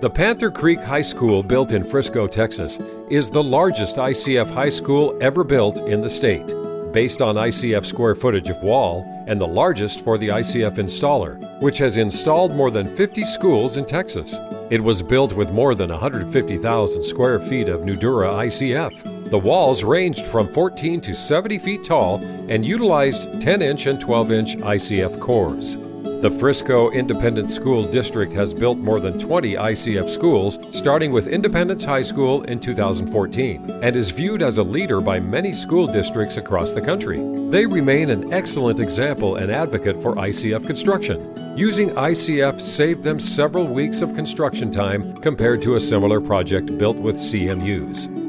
The Panther Creek High School, built in Frisco, Texas, is the largest ICF high school ever built in the state, based on ICF square footage of wall, and the largest for the ICF installer, which has installed more than 50 schools in Texas. It was built with more than 150,000 square feet of Nudura ICF. The walls ranged from 14 to 70 feet tall and utilized 10 inch and 12 inch ICF cores. The Frisco Independent School District has built more than 20 ICF schools, starting with Independence High School in 2014, and is viewed as a leader by many school districts across the country. They remain an excellent example and advocate for ICF construction. Using ICF saved them several weeks of construction time compared to a similar project built with CMUs.